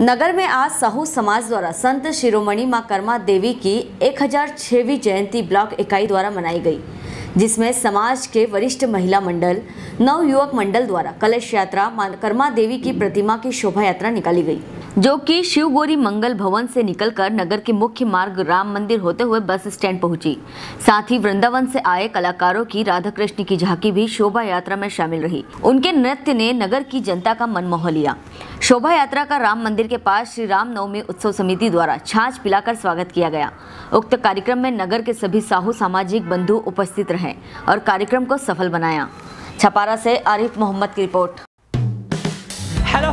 नगर में आज साहू समाज द्वारा संत शिरोमणि माँ कर्मा देवी की 1006वीं जयंती ब्लॉक इकाई द्वारा मनाई गई, जिसमें समाज के वरिष्ठ महिला मंडल नव युवक मंडल द्वारा कलश यात्रा, माँ कर्मा देवी की प्रतिमा की शोभा यात्रा निकाली गई। जो कि शिवगोरी मंगल भवन से निकलकर नगर के मुख्य मार्ग राम मंदिर होते हुए बस स्टैंड पहुँची। साथ ही वृंदावन से आए कलाकारों की राधा कृष्ण की झांकी भी शोभा यात्रा में शामिल रही। उनके नृत्य ने नगर की जनता का मन मोह लिया। शोभा यात्रा का राम मंदिर के पास श्री राम नवमी उत्सव समिति द्वारा छाछ पिलाकर स्वागत किया गया। उक्त कार्यक्रम में नगर के सभी साहू सामाजिक बंधु उपस्थित रहे और कार्यक्रम को सफल बनाया। छपारा से आरिफ मोहम्मद की रिपोर्ट। हेलो